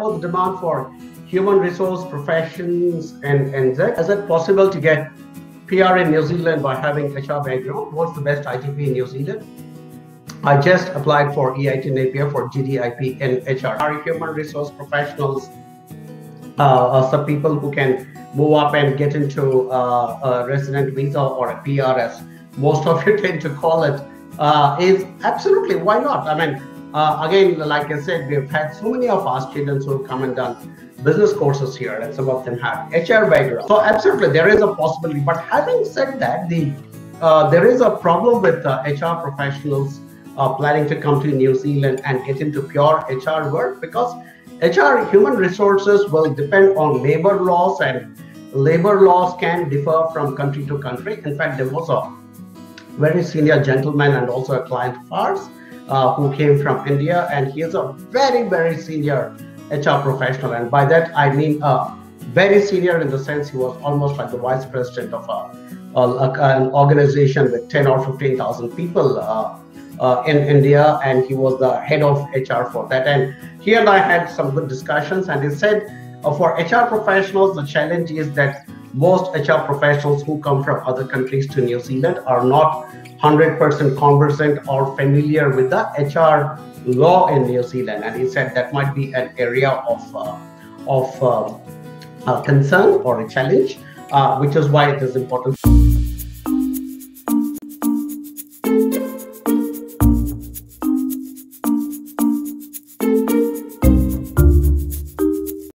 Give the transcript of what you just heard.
about the demand for human resource professions and, that. Is it possible to get PR in New Zealand by having HR background? What's the best ITP in New Zealand? I just applied for EIT Napier for GDIP and HR. Are human resource professionals uh, some people who can move up and get into uh, a resident visa or a PRS? Most of you tend to call it. Uh, is absolutely why not? I mean, uh, again, like I said, we've had so many of our students who come and done business courses here, and some of them have HR background. So absolutely, there is a possibility. But having said that, the uh, there is a problem with HR uh, professionals uh, planning to come to New Zealand and get into pure HR work because HR human resources will depend on labor laws and labor laws can differ from country to country. In fact, there was a very senior gentleman and also a client of ours uh, who came from India, and he is a very, very senior HR professional. And by that, I mean uh, very senior in the sense he was almost like the vice president of a, a, an organization with 10 or 15,000 people uh, uh, in India, and he was the head of HR for that. And he and I had some good discussions, and he said uh, for HR professionals, the challenge is that most HR professionals who come from other countries to New Zealand are not 100% conversant or familiar with the HR law in New Zealand. And he said that might be an area of, uh, of uh, uh concern or a challenge, uh, which is why it is important.